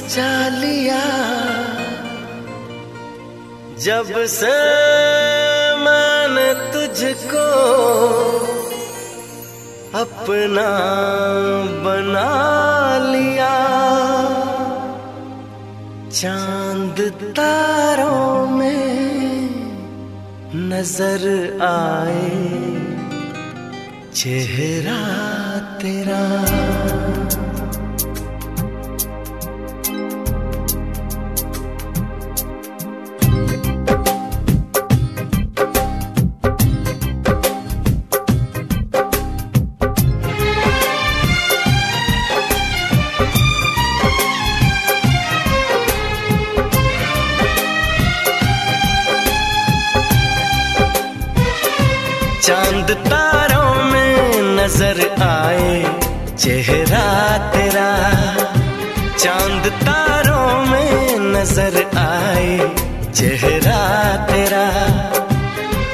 बचा लिया। जब से मैंने तुझको अपना बना लिया, चाँद तारों में नज़र आए, चेहरा तेरा। तारों में नज़र आए, चेहरा तेरा। चाँद तारों में नज़र आए, चेहरा तेरा।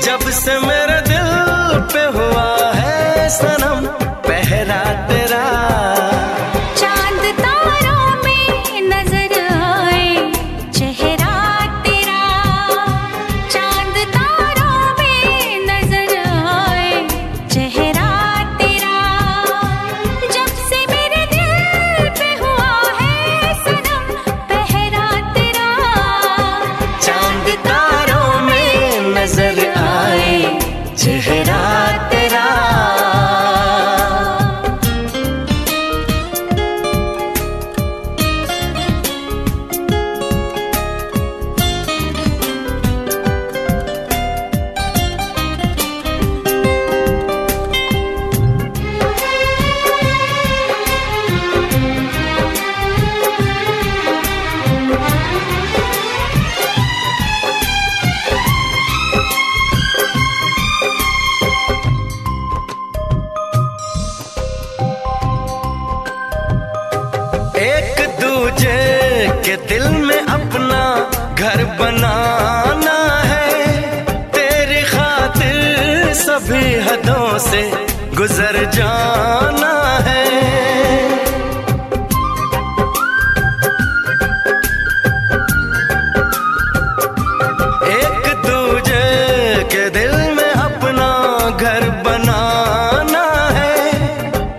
जब से मेरे दिल पे हुआ है सनम, पहरा तेरा। घर बनाना है। तेरी खातिर सभी हदों से गुजर जाना है। एक दूजे के दिल में अपना घर बनाना है।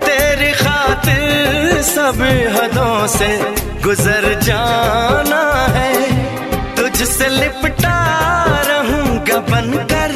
तेरी सब हदों से गुजर जाना रहूंगा बनकर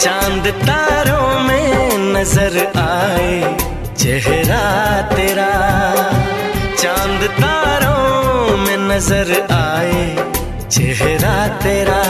चाँद तारों में नज़र आए चेहरा तेरा। चाँद तारों में नज़र आए चेहरा तेरा।